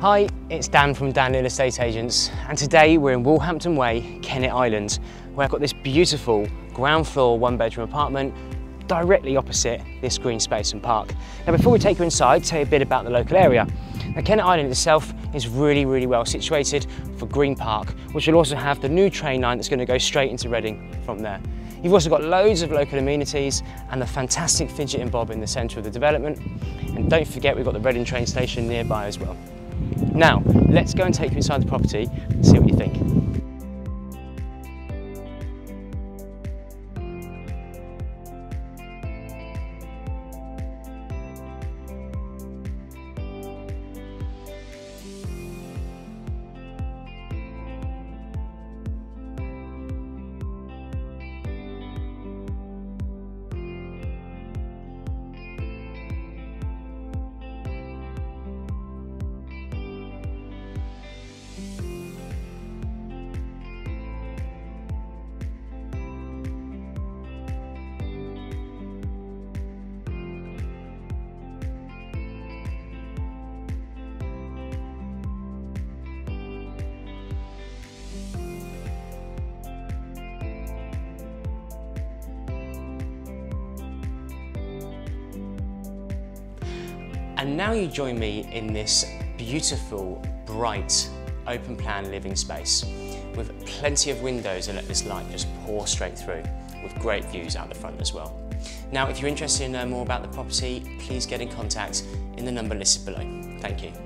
Hi, it's Dan from Dan Estate Agents and today we're in Woolhampton Way, Kennet Island where I've got this beautiful ground floor one bedroom apartment directly opposite this green space and park. Now before we take you inside, tell you a bit about the local area. Now Kennet Island itself is really, really well situated for Green Park, which will also have the new train line that's going to go straight into Reading from there. You've also got loads of local amenities and the fantastic Fidget and Bob in the centre of the development. And don't forget we've got the Reading train station nearby as well. Now, let's go and take you inside the property and see what you think. And now you join me in this beautiful, bright, open plan living space with plenty of windows and let this light just pour straight through with great views out the front as well. Now, if you're interested in knowing more about the property, please get in contact in the number listed below. Thank you.